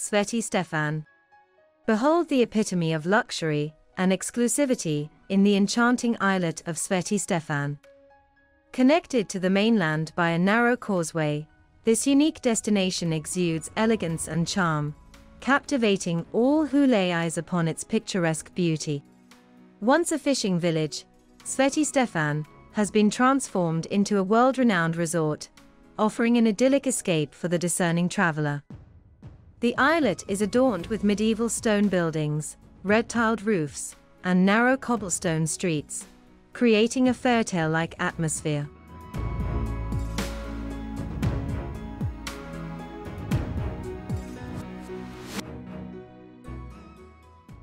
Sveti Stefan. Behold the epitome of luxury and exclusivity in the enchanting islet of Sveti Stefan. Connected to the mainland by a narrow causeway, this unique destination exudes elegance and charm, captivating all who lay eyes upon its picturesque beauty. Once a fishing village, Sveti Stefan has been transformed into a world-renowned resort, offering an idyllic escape for the discerning traveler. The islet is adorned with medieval stone buildings, red-tiled roofs, and narrow cobblestone streets, creating a fairytale-like atmosphere.